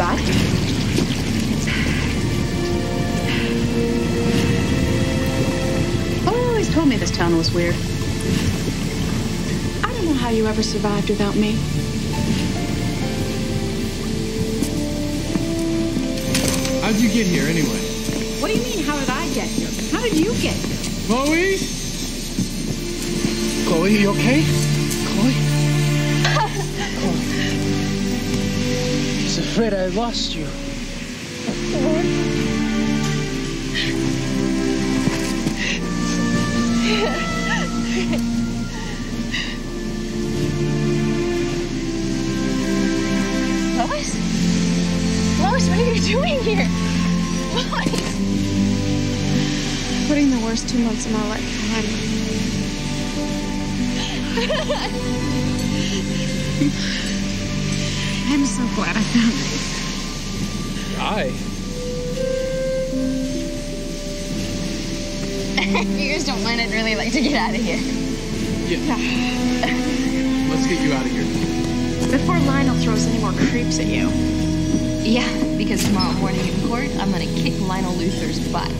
back? Paul always told me this town was weird. I don't know how you ever survived without me. How'd you get here anyway? What do you mean, how did I get here? How did you get here? Chloe? Chloe, you okay? Was afraid I lost you. Lois? Lois, what are you doing here? Lois! Putting the worst two months of my life behind me. I'm so glad I found you. Hi. you guys don't mind, I'd really like to get out of here. Yeah. Let's get you out of here. Before Lionel throws any more creeps at you. Yeah, because tomorrow morning in court, I'm gonna kick Lionel Luthor's butt.